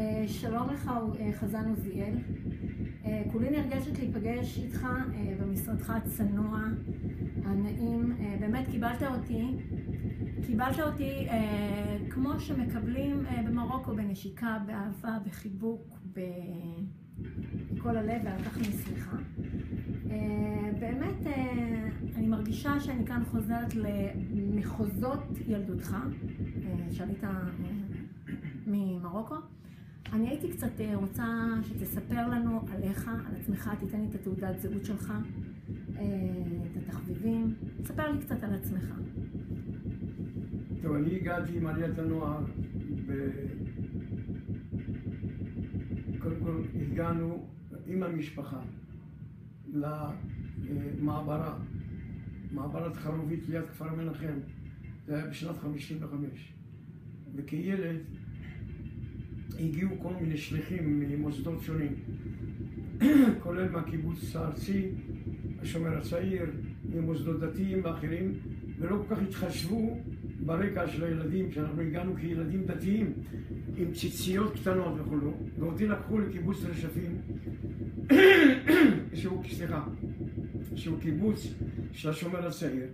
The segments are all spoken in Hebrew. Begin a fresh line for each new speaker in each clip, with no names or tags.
אה, שלום לך, אה, חזן עוזיאל. אה, כולי נרגשת להיפגש איתך במשרדך הצנוע, הנעים. באמת קיבלת אותי, קיבלת אותי כמו שמקבלים במרוקו, בנשיקה, באהבה, בחיבוק, בכל הלב, ועל כך אני סליחה. באמת, אני מרגישה שאני כאן חוזרת למחוזות ילדותך, שעלית ממרוקו. אני הייתי קצת אה, רוצה שתספר לנו עליך, על עצמך, תיתן לי את התעודת זהות שלך, אה, את התחביבים, תספר לי קצת על עצמך.
טוב, אני הגעתי עם עליית הנוער, ב... קודם כל הגענו עם המשפחה למעברה, מעברת חרובית ליד כפר מנחם, זה היה בשנת 55, וכילד הגיעו כל מיני שליחים ממוסדות שונים, כולל מהקיבוץ הארצי, השומר הצעיר, ממוסדות דתיים ואחרים, ולא כל כך התחשבו ברקע של הילדים, כשאנחנו הגענו כילדים דתיים עם ציציות קטנות וכולו, ואותי לקחו לקיבוץ רשפים, שהוא, סליחה, שהוא קיבוץ של השומר הצעיר,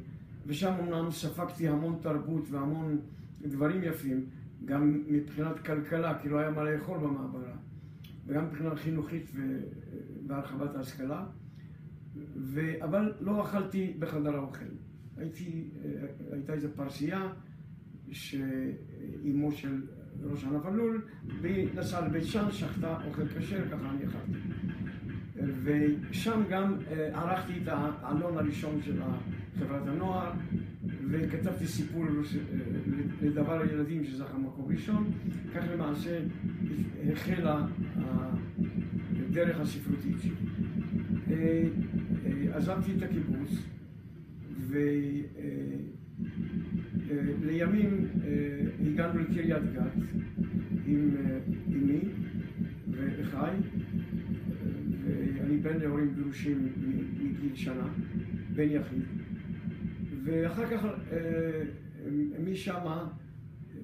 ושם אמנם ספגתי המון תרבות והמון דברים יפים, גם מבחינת כלכלה, כי לא היה מה לאכול במעברה, וגם מבחינה חינוכית והרחבת ההשכלה, ו... אבל לא אכלתי בחדר האוכל. הייתי, הייתה איזו פרסייה שאימו של ראש ענף הלול, והיא נסעה לבית שאן, שחטה אוכל כשר, ככה אני אכלתי. ושם גם אה, ערכתי את העלון הראשון של חברת הנוער, וכתבתי סיפור לדבר הילדים שזכה מקום ראשון, כך למעשה החלה הדרך הספרותית שלי. אה, אה, עזבתי את הקיבוץ, ולימים הגענו לקריית גת עם אמי ואחיי, ואני בן להורים גרושים מגיל שנה, בן יחיד. ואחר כך אה, משם,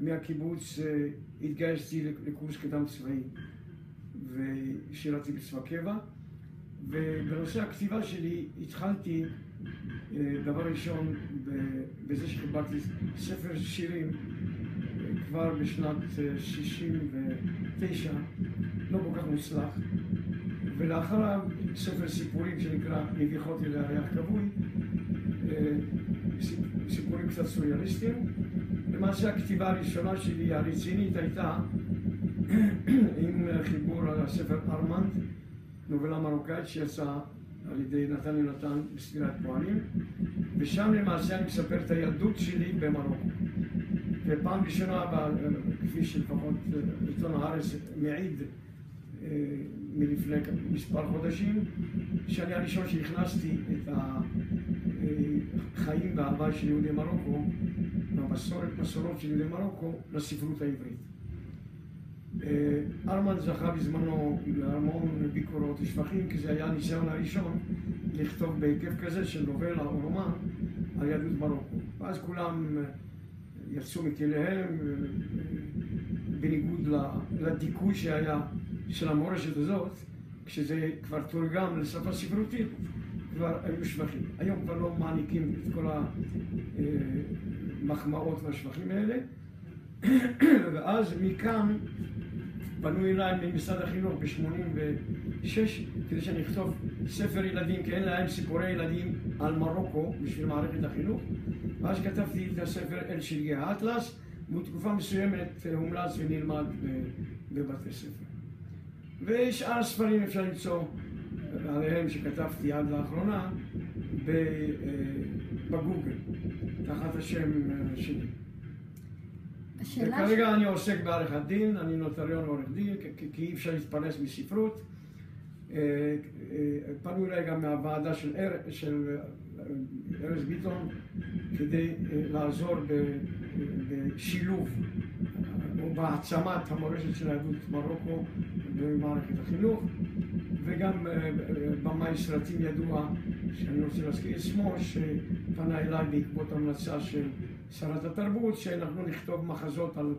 מהקיבוץ, אה, התגייסתי לקורס קדם צבאי ושירתי בצבא קבע ובנושא הכתיבה שלי התחלתי אה, דבר ראשון בזה שחיברתי ספר שירים כבר בשנת 69, לא כל כך מוצלח ולאחריו ספר סיפורים שנקרא נביחות אל הירח כבוי סיפורים קצת סוריאליסטיים. למעשה הכתיבה הראשונה שלי, הרצינית, הייתה עם חיבור על הספר ארמנד, נובלה מרוקאית שיצאה על ידי נתן יונתן בספירת פועלים, ושם למעשה אני מספר את הילדות שלי במרוקו. ופעם ראשונה, כפי שלפחות עיתון הארץ מעיד אה, מלפני מספר חודשים, שאני הראשון שהכנסתי את החיים וההוואי של יהודי מרוקו, במסורת, מסורות של יהודי מרוקו, לספרות העברית. אה, ארמן זכה בזמנו להמון ביקורות ושבחים, כי זה היה הניסיון הראשון לכתוב בהיקף כזה של נובלה או רומן על יהדות מרוקו. ואז כולם אה, יצאו מכליהם, אה, בניגוד לדיכוי שהיה של המורשת הזאת, כשזה כבר תורגם לשפה ספרותית, כבר היו שבחים. היום כבר לא מעניקים את כל המחמאות והשבחים האלה. ואז מכאן פנו אליי ממשרד החינוך ב-86 כדי שאני אכתוב ספר ילדים, כי אין להם סיפורי ילדים על מרוקו בשביל מערכת החינוך. ואז כתבתי את הספר אל שלגי האטלס, ובתקופה מסוימת הומלץ ונלמד בבתי ספר. ושאר הספרים אפשר למצוא עליהם שכתבתי עד לאחרונה אה, בגוגל, תחת השם אה, שלי. וכרגע ש... אני עוסק בעריכת דין, אני נוטריון עורך דין, כי אי אפשר להתפרנס מספרות. אה, פנו אליי גם מהוועדה של, אר... של ארז ביטון כדי לעזור בשילוב או בהעצמת המורשת של יהדות מרוקו במערכת החינוך, וגם אה, במאי סרטים ידוע, שאני רוצה להזכיר את שמו, שפנה אליי בעקבות המלצה של שרת התרבות, שאנחנו נכתוב מחזות על,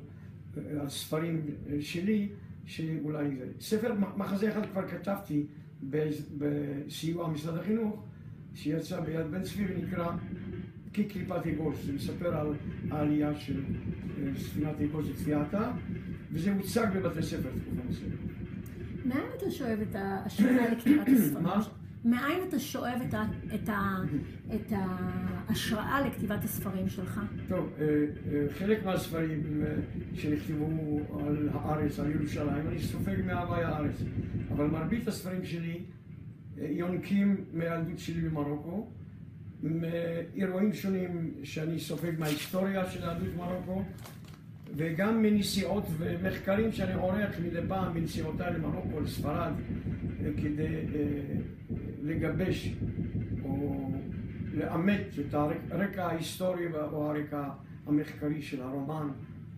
על ספרים שלי, שאולי זה. ספר מחזה אחד כבר כתבתי בסיוע משרד החינוך, שיצא ביד בן צבי ונקרא כקליפת אגוז. זה מספר על העלייה של אה, ספינת אגוז לצפיעתה, וזה הוצג בבתי ספר תקופה מסוימת.
מאין אתה שואב את ההשראה לכתיבת הספרים?
מה?
מאין אתה שואב את, ה, את, ה, את ההשראה לכתיבת הספרים שלך?
טוב, אה, אה, חלק מהספרים אה, שנכתבו על הארץ, על ירושלים, אני סופג מהווי הארץ. אבל מרבית הספרים שלי יונקים מהילדות שלי במרוקו, מאירועים שונים שאני סופג מההיסטוריה של יהדות מרוקו, וגם מנסיעות ומחקרים שאני עורך מדי פעם בנסיעותיי למרוקו, לספרד, כדי לגבש או לאמת את הרקע ההיסטורי או הרקע המחקרי של הרומן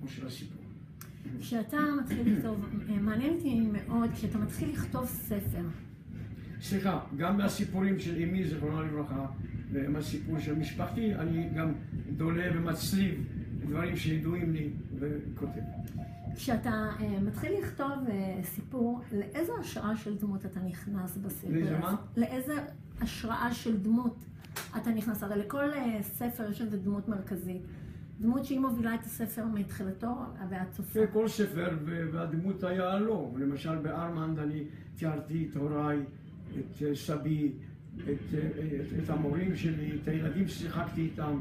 או של הסיפור.
כשאתה מתחיל לכתוב, מעניין אותי מאוד, כשאתה מתחיל לכתוב ספר.
סליחה, גם מהסיפורים של אמי, זיכרונה לברכה, ומהסיפור של משפחתי, אני גם דולה ומצליב דברים שידועים לי וכותב.
כשאתה uh, מתחיל לכתוב uh, סיפור, לאיזו השראה של דמות אתה נכנס בספר?
לאיזה?
לאיזה השראה של דמות אתה נכנס? הרי לכל uh, ספר יש איזו דמות מרכזית. דמות שהיא מובילה את הספר מתחילתו ועד סופו.
כל ספר והדמות היה לו. למשל בארמנד אני תיארתי את הוריי, את סבי, את, את, את המורים שלי, את הילדים ששיחקתי איתם.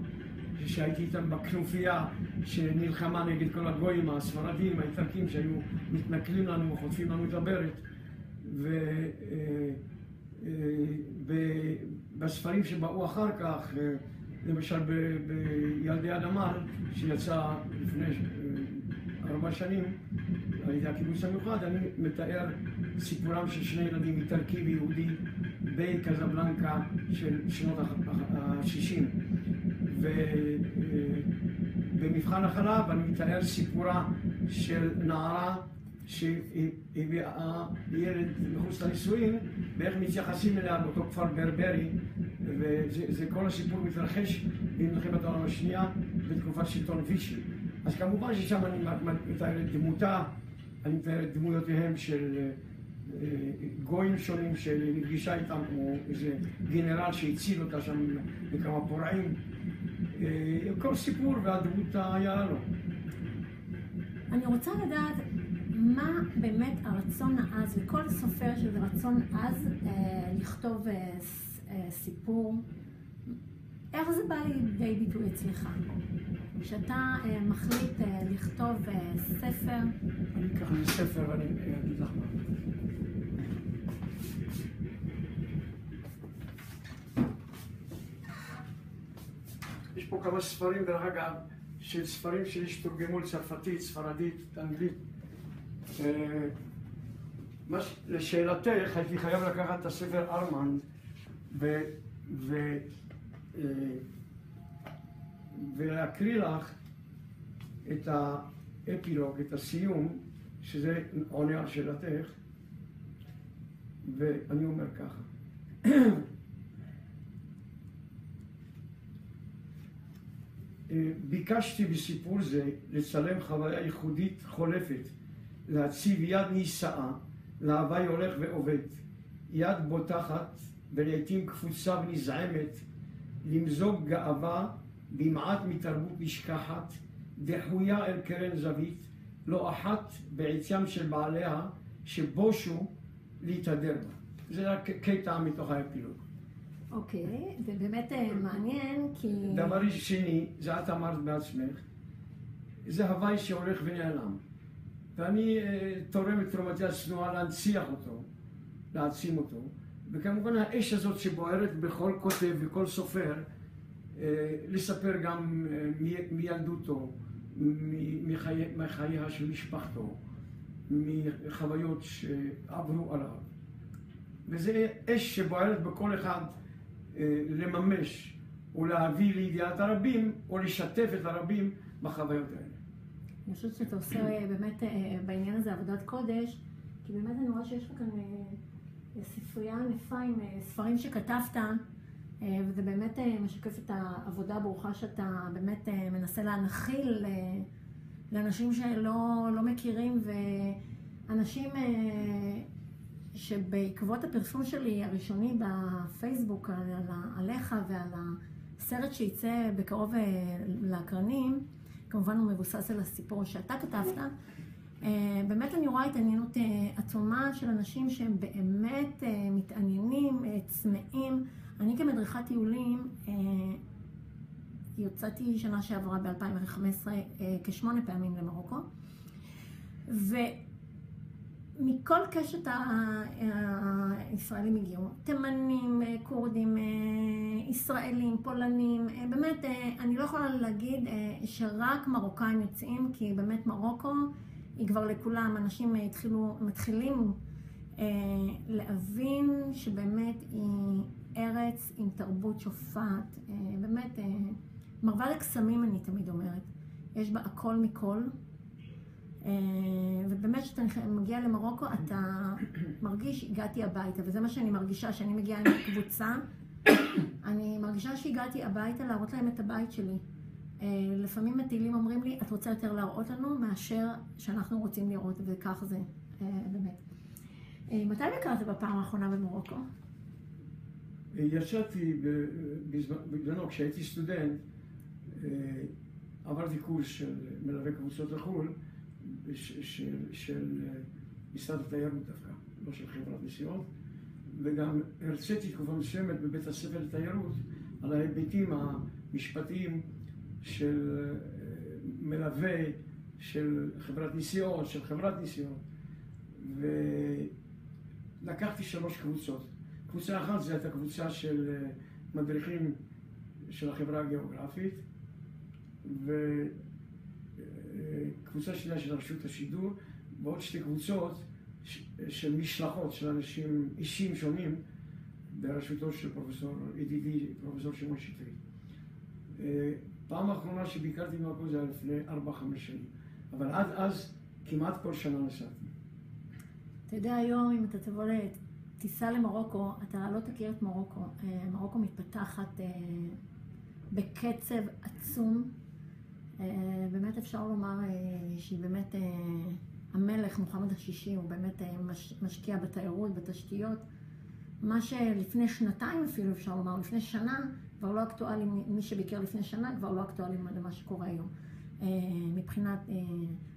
שהייתי איתם בכנופיה שנלחמה נגד כל הגויים הספרדים, האיטלקים שהיו מתנכלים לנו וחוטפים לנו את הברת. ובספרים אה, אה, שבאו אחר כך, אה, למשל בילדי הנמל, שיצא לפני ארבע שנים על ידי הקיבוץ המיוחד, אני מתאר סיפורם של שני ילדים איטלקי ויהודי בקזבלנקה של שנות ה-60. ובמבחן החלב אני מתאר סיפורה של נערה שהביאה ילד מחוץ לנישואין ואיך מתייחסים אליה באותו כפר ברברי וזה כל הסיפור מתרחש במלחמת העולם השנייה בתקופת שלטון וישי אז כמובן ששם אני מתאר את דמותה, אני מתאר את דמויותיהם של אה, גויים שונים שנפגישה איתם כמו איזה גנרל שהציל אותה שם מכמה פורעים. אה, כל סיפור והדמות היה לו.
אני רוצה לדעת מה באמת הרצון העז, לכל סופר שזה רצון עז אה, לכתוב אה, אה, סיפור, איך זה בא לידי ביטוי אצלך? כשאתה אה, מחליט אה, לכתוב אה, ספר...
אני אקח לי ספר ואני אגיד לך מה. כמה ספרים, דרך אגב, של ספרים שלי שתורגמו לצרפתית, ספרדית, אנגלית. אה, לשאלתך, הייתי חייב לקחת את הספר ארמנד ו, ו, אה, ולהקריא לך את האפילוג, את הסיום, שזה עונה על שאלתך, ואני אומר ככה. ביקשתי בסיפור זה לצלם חוויה ייחודית חולפת, להציב יד נישאה להווי הולך ועובד, יד בוטחת ולעיתים קפוצה ונזעמת, למזוג גאווה במעט מתרבות נשכחת, דחויה אל קרן זווית, לא אחת בעציים של בעליה שבושו להתהדר בה. זה רק קטע מתוך האפילוג.
אוקיי, זה באמת אה, מעניין כי...
דבר שני, זה את אמרת בעצמך, זה הוואי שהולך ונעלם. ואני אה, תורם את תרומתי הצנועה להנציח אותו, להעצים אותו, וכמובן האש הזאת שבוערת בכל כותב וכל סופר, אה, לספר גם מילדותו, מחייה של משפחתו, מחוויות שעברו עליו. וזה אש שבוערת בכל אחד אה, לממש ולהביא לידיעת הרבים או לשתף את הרבים בחוויות האלה.
אני חושבת שאתה עושה אה, באמת אה, בעניין הזה עבודת קודש, כי באמת אני רואה שיש לך כאן ספרייה ענפה עם ספרים שכתבת, וזה באמת משקף את העבודה הברוכה שאתה באמת מנסה להנחיל לאנשים שלא לא מכירים, ו, אנשים אה, שבעקבות הפרסום שלי הראשוני בפייסבוק על, עליך ועל הסרט שיצא בקרוב אה, לאקרנים, כמובן הוא מבוסס על הסיפור שאתה כתבת, אה, באמת אני רואה התעניינות עצומה של אנשים שהם באמת מתעניינים, צמאים. אני כמדריכת טיולים יצאתי שנה שעברה ב-2015 כשמונה פעמים למרוקו. ומכל קשת הישראלים הגיעו, תימנים, כורדים, ישראלים, פולנים, באמת, אני לא יכולה להגיד שרק מרוקאים יוצאים, כי באמת מרוקו היא כבר לכולם, אנשים התחילו, מתחילים להבין שבאמת היא ארץ עם תרבות שופעת, באמת, מרווה לקסמים אני תמיד אומרת, יש בה הכל מכל. אה, ובאמת כשאתה מגיע למרוקו אתה מרגיש, הגעתי הביתה, וזה מה שאני מרגישה, שאני מגיעה עם קבוצה, אני מרגישה שהגעתי הביתה להראות להם את הבית שלי. אה, לפעמים מטילים אומרים לי, את רוצה יותר להראות לנו מאשר שאנחנו רוצים לראות, וכך זה, אה, באמת. מתי ביקרת בפעם האחרונה במרוקו?
יצאתי בזמנו, כשהייתי סטודנט, עברתי קורס של מלווה קבוצות לחו"ל, של, של אה, משרד התיירות דווקא, לא של חברת נסיעות, וגם הרציתי תקופה מסוימת בבית הספר לתיירות על ההיבטים המשפטיים של אה, מלווה של חברת נסיעות, של חברת נסיעות, ולקחתי שלוש קבוצות. קבוצה אחת זו הייתה קבוצה של אה, מדריכים של החברה הגיאוגרפית, ו... קבוצה שנייה של רשות השידור, ועוד שתי קבוצות של משלחות של אנשים אישים שונים בראשותו של פרופסור ידידי, פרופסור שמעון שטרית. אה, פעם האחרונה שביקרתי במקום זה היה לפני ארבע-חמש שנים, אבל עד אז כמעט כל שנה נסעתי.
אתה יודע, היום אם אתה תבוא לטיסה למרוקו, אתה לא תכיר את מרוקו. אה, מרוקו מתפתחת אה, בקצב עצום. אה, באמת אפשר לומר אה, שהיא באמת, אה, המלך מוחמד השישי הוא באמת משקיע בתיירות, בתשתיות. מה שלפני שנתיים אפילו אפשר לומר, לפני שנה, כבר לא אקטואלי, מי שביקר לפני שנה כבר לא אקטואלי למה שקורה היום. מבחינת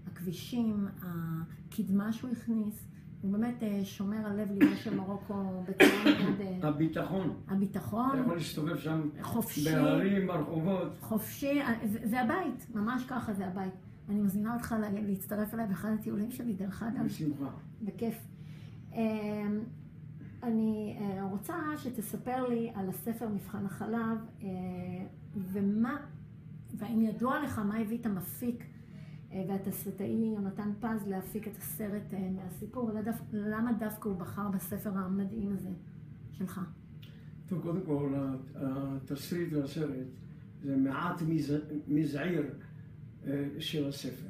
הכבישים, הקדמה שהוא הכניס, הוא באמת אה, שומר על לב ליבה של מרוקו בצורה מאוד...
אה, הביטחון.
הביטחון.
אתה יכול להסתובב שם חופשי, בהרים, ברחובות.
חופשי, אה, זה הבית, ממש ככה זה הבית. אני מזמינה אותך להצטרף אליי באחד הטיולים שלי, דרך אגב.
בשמחה.
בכיף. אני רוצה שתספר לי על הספר מבחן החלב, ומה, והאם ידוע לך מה הביא את המפיק והתסריטאי יונתן פז להפיק את הסרט אה, מהסיפור, למה דווקא הוא בחר בספר המדהים הזה שלך?
טוב, קודם כל, התסריט והסרט זה מעט מזעיר אה, של הספר.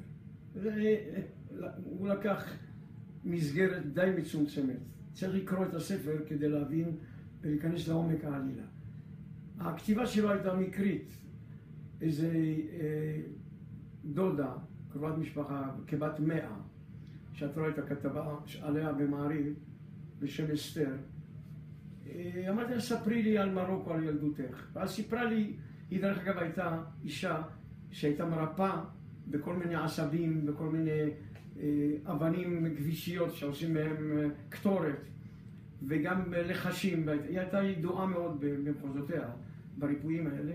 הוא לקח מסגרת די מצומצמת. צריך לקרוא את הספר כדי להבין ולהיכנס לעומק העלילה. הכתיבה שלו הייתה מקרית. איזה דודה קרובת משפחה כבת מאה, שאת רואה את הכתבה עליה במעריב בשם אסתר. אה, אמרתי לה, ספרי לי על מרוקו, על ילדותך. ואז סיפרה לי, היא דרך אגב הייתה אישה שהייתה מרפאה בכל מיני עשבים, בכל מיני אה, אבנים כבישיות שעושים מהם אה, קטורת, וגם לחשים, היא הייתה ידועה מאוד במחוזותיה, בריפויים האלה.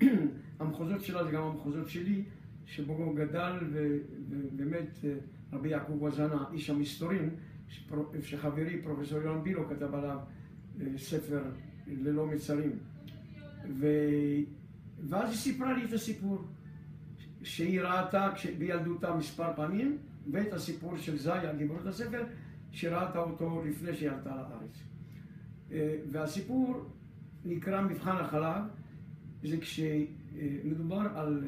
המחוזות שלה זה גם המחוזות שלי. שבו הוא גדל, ובאמת אה, רבי יעקב וזנה, איש המסתורין, שחברי פרופסור יואן בילו כתב עליו אה, ספר ללא מצרים. ו... ואז היא סיפרה לי את הסיפור שהיא ראתה בילדותה מספר פעמים, ואת הסיפור של זיה, גיבורת הספר, שראתה אותו לפני שהיא עלתה לארץ. אה, והסיפור נקרא מבחן החלב, זה כשמדובר על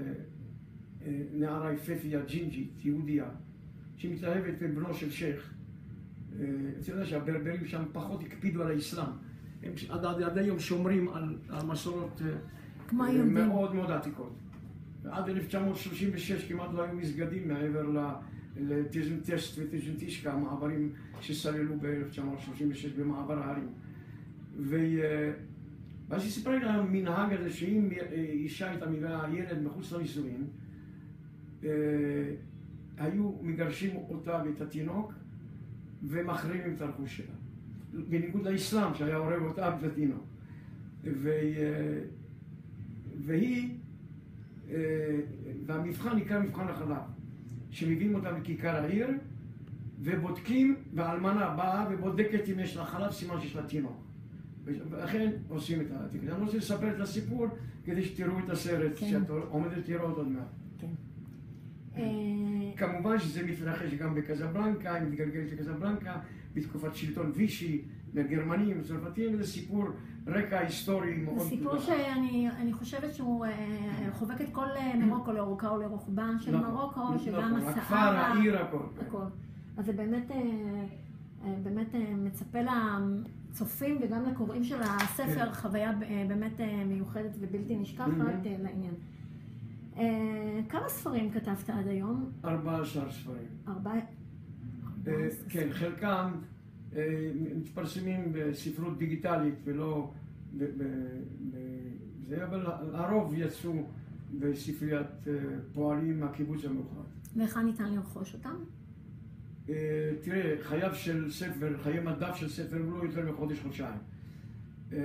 נערה יפהפייה, ג'ינג'ית, יהודייה, שמתאהבת בבנו של שייח'. אה, אתה יודע שהברברים שם פחות הקפידו על האסלאם. הם עד, עד, עד היום שומרים על, על מסורות אה, מאוד מאוד עתיקות. ועד 1936 כמעט לא היו מסגדים מעבר לטיזנטסט וטיזנטישקה, המעברים שסללו ב-1936 במעבר ההרים. ואז היא סיפרה לי על המנהג הזה שאם אישה הייתה מביאה ילד מחוץ לנישואין, היו מגרשים אותה ואת התינוק ומחרימים את הרכוש שלה. בניגוד לאסלאם שהיה הורג אותה ואת התינוק. והיא, והמבחן נקרא מבחן החלב. שמביאים אותם לכיכר העיר ובודקים, והאלמנה באה ובודקת אם יש לה חלב, סימן שיש לה תינוק. ולכן עושים את התיקון. אני רוצה לספר את הסיפור כדי שתראו את הסרט, כן. שאת עומדת לראות עוד מעט. כן. אה, כמובן שזה מתרחש גם בקזבלנקה, היא מתגלגלת לקזבלנקה, בתקופת שלטון וישי, לגרמנים, צרפתים, זה סיפור רקע היסטורי מאוד...
זה סיפור שאני חושבת שהוא אה, חובק את כל אה, מרוקו לאורכה או לרוחבה של נכון, מרוקו, נכון, שגם הסערה...
הכפר, העיר, הכל.
אז זה באמת, אה, באמת מצפה לצופים וגם לקוראים של הספר, כן. חוויה באמת מיוחדת ובלתי נשכחת לעניין. כמה ספרים כתבת עד היום?
14 ספרים.
ארבע...
כן, חלקם מתפרסמים בספרות דיגיטלית ולא זה, אבל הרוב יצאו בספריית אה, פועלים מהקיבוץ המאוחד.
ואיך ניתן לרכוש אותם?
אה, תראה, חייו של ספר, חיי מדף של ספר הוא לא יותר מחודש-חודשיים. אה,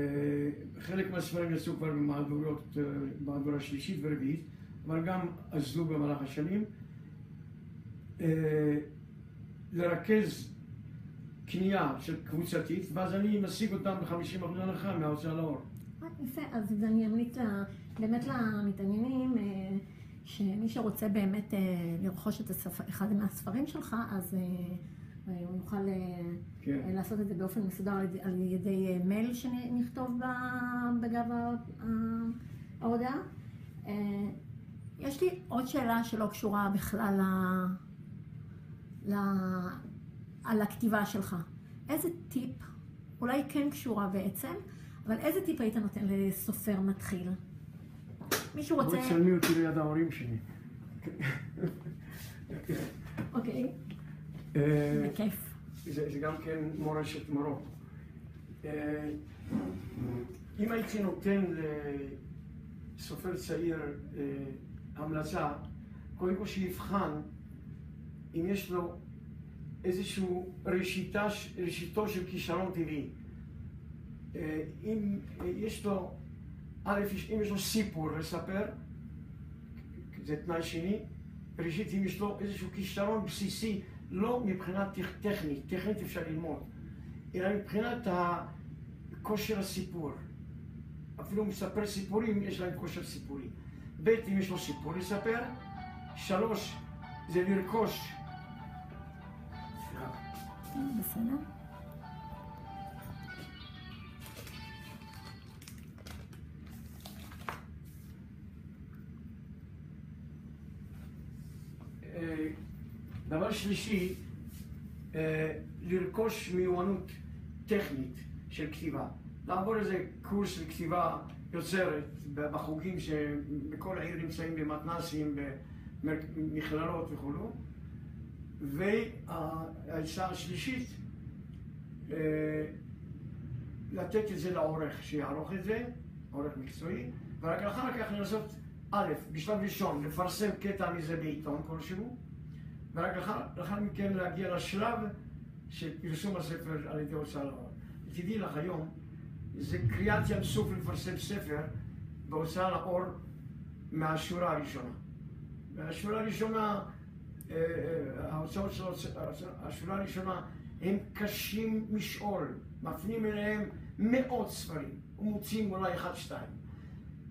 חלק מהספרים יצאו כבר במהדורות, במהדורה שלישית ורביעית, אבל גם אזלו במהלך השנים. לרכז קנייה של קבוצתית, ואז אני משיג אותם ב-50% הנחה מההוצאה לאור.
אה, יפה, אז אני אמליץ באמת למתעניינים, אה, שמי שרוצה באמת אה, לרכוש את הספר, אחד מהספרים שלך, אז הוא יוכל כן. לעשות את זה באופן מסודר על ידי מייל שנכתוב בגב ההודעה. יש לי עוד שאלה שלא קשורה בכלל ל... על הכתיבה שלך. איזה טיפ, אולי כן קשורה בעצם, אבל איזה טיפ היית נותן לסופר מתחיל? מישהו רוצה...
בואי תצלמי אותי ליד ההורים שלי.
אוקיי.
אה,
בכיף.
זה גם כן מורשת מרוקו. אה, אם הייתי נותן לסופר צעיר אה, המלצה, קודם כל שיבחן אם יש לו איזשהו ראשיתה, ראשיתו של כישרון טבעי. אה, אם יש לו, א', אם יש לו סיפור לספר, זה תנאי שני, ראשית אם יש לו איזשהו כישרון בסיסי, לא מבחינה טכנית, טכנית אפשר ללמוד, אלא מבחינת כושר הסיפור. אפילו מספר סיפורים, יש להם כושר סיפורי. ב', אם יש לו סיפור לספר, שלוש, זה לרכוש
בסדר?
אה, דבר שלישי, אה, לרכוש מיומנות טכנית של כתיבה. לעבור איזה קורס לכתיבה יוצרת בחוגים שבכל העיר נמצאים במתנ"סים, במכללות וכולו. והעצה השלישית, אה, לתת את זה לעורך, שיערוך את זה, עורך מקצועי, ורק אחר כך לנסות, א', בשלב ראשון, לפרסם קטע מזה בעיתון כלשהו, ורק אחר, לאחר מכן להגיע לשלב של פרסום הספר על ידי הוצאה לאור. תדעי לך היום, זה קריאת ים סוף לפרסם ספר בהוצאה לאור מהשורה הראשונה. מהשורה הראשונה אה, אה, ההוצאות של השורה הראשונה הם קשים משאול, מפנים אליהם מאות ספרים ומוצאים אולי אחד שתיים.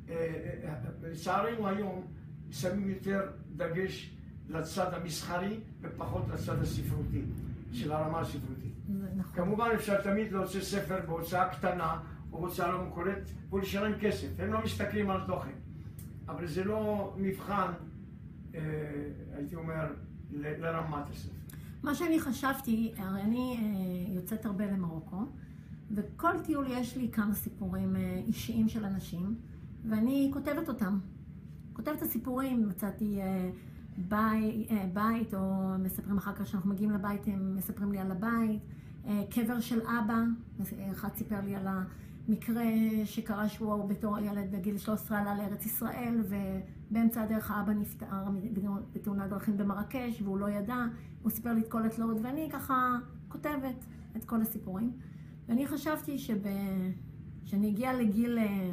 אה, לצערנו היום שמים יותר דגש לצד המסחרי ופחות לצד הספרותי, של הרמה הספרותית. נכון. כמובן אפשר תמיד להוציא ספר בהוצאה קטנה או בהוצאה לא מקורית ולשלם כסף, הם לא מסתכלים על תוכן. אבל זה לא מבחן, הייתי אומר, לרמת הספר.
מה שאני חשבתי, הרי אני אה, יוצאת הרבה למרוקו, וכל טיול יש לי כמה סיפורים אה, אישיים של אנשים, ואני כותבת אותם. כותבת את הסיפורים, מצאתי אה, בית, אה, בית, או מספרים אחר כך כשאנחנו מגיעים לבית, הם מספרים לי על הבית. אה, קבר של אבא, אחד סיפר לי על המקרה שקרה שהוא בתור ילד בגיל 13 עלה לארץ ישראל, ובאמצע הדרך האבא נפטר בתאונת דרכים במרקש, והוא לא ידע, הוא סיפר לי את כל התלאות, ואני ככה כותבת את כל הסיפורים. ואני חשבתי שכשאני אגיע לגיל, אה,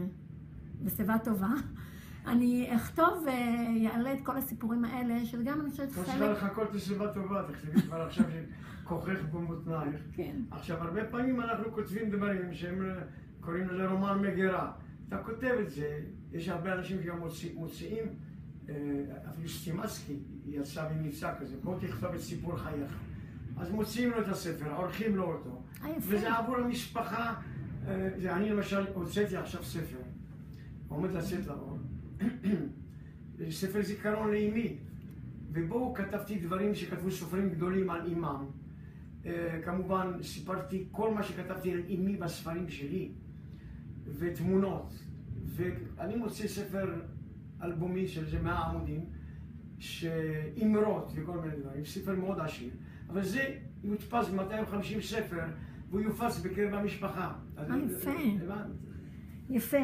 בשיבה טובה, אני אכתוב ויעלה את כל הסיפורים האלה, שזה גם אני חושבת
חלק...
לא
צריכה לחכות לשיבה טובה, תחשבי כבר עכשיו שכוחך במותנייך.
כן.
עכשיו, הרבה פעמים אנחנו כותבים דברים שהם קוראים לזה רומן מגירה. אתה כותב את זה, יש הרבה אנשים שגם מוציאים, אה, אפילו סטימצקי יצא במבצע כזה, בוא תכתוב את סיפור חייך. אז מוציאים לו את הספר, עורכים לו אותו.
אה.
וזה עבור המשפחה, אה, זה, אני למשל הוצאתי עכשיו ספר, עומד לצאת לאור. ספר זיכרון לאימי, ובו כתבתי דברים שכתבו סופרים גדולים על אימם. כמובן, סיפרתי כל מה שכתבתי על אימי בספרים שלי, ותמונות. ואני מוציא ספר אלבומי של איזה מאה עמודים, שאימרות וכל מיני דברים, ספר מאוד עשיר, אבל זה יודפס ב-250 ספר, והוא יופץ בקרב המשפחה.
אה, יפה. יפה.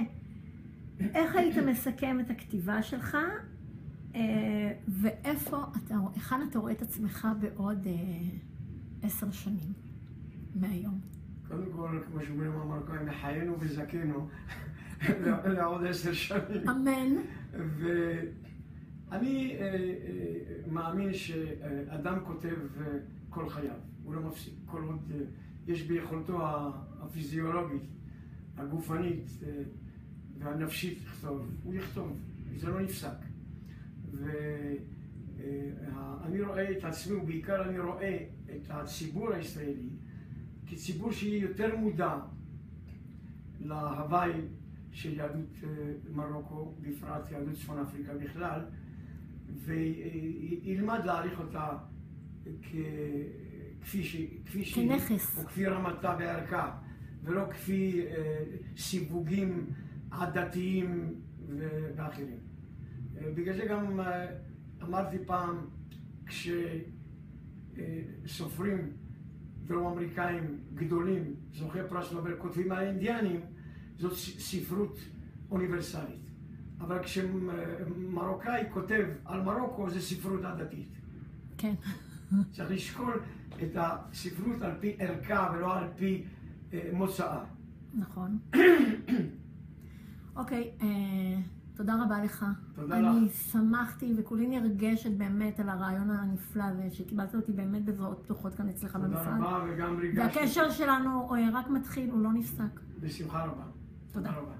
איך היית מסכם את הכתיבה שלך, אה, ואיפה אתה, היכן אתה רואה את עצמך בעוד אה, עשר שנים מהיום?
קודם כל, כמו שאומרים המרוקאים, לחיינו וזכינו לעוד עשר שנים.
אמן.
ואני אה, מאמין שאדם כותב כל חייו, הוא לא מפסיק, כל עוד יש ביכולתו הפיזיולוגית, הגופנית, והנפשית לכתוב, הוא יכתוב, זה לא נפסק. ואני רואה את עצמי, ובעיקר אני רואה את הציבור הישראלי כציבור שיהיה יותר מודע להוואי של יהדות אה, מרוקו, בפרט יהדות צפון אפריקה בכלל, וילמד להעריך אותה כפי שהיא,
כנכס,
או כפי רמתה וערכה, ולא כפי אה, סיווגים הדתיים ואחרים. אה, בגלל זה גם אמרתי פעם, כשסופרים דרום אמריקאים גדולים, זוכי פרס נובל, כותבים האינדיאנים, זאת ספרות אוניברסלית. אבל כשמרוקאי כותב על מרוקו, זה ספרות עדתית.
כן.
צריך לשקול את הספרות על פי ערכה ולא על פי אה, מוצאה.
נכון. אוקיי, אה, תודה רבה לך.
תודה
אני
לך.
אני שמחתי וכולי נרגשת באמת על הרעיון הנפלא הזה, שקיבלת אותי באמת בזרועות פתוחות כאן אצלך במשרד.
תודה רבה וגם ריגשתי.
והקשר שלנו רק מתחיל, הוא לא נפסק.
בשמחה רבה.
תודה.
תודה רבה.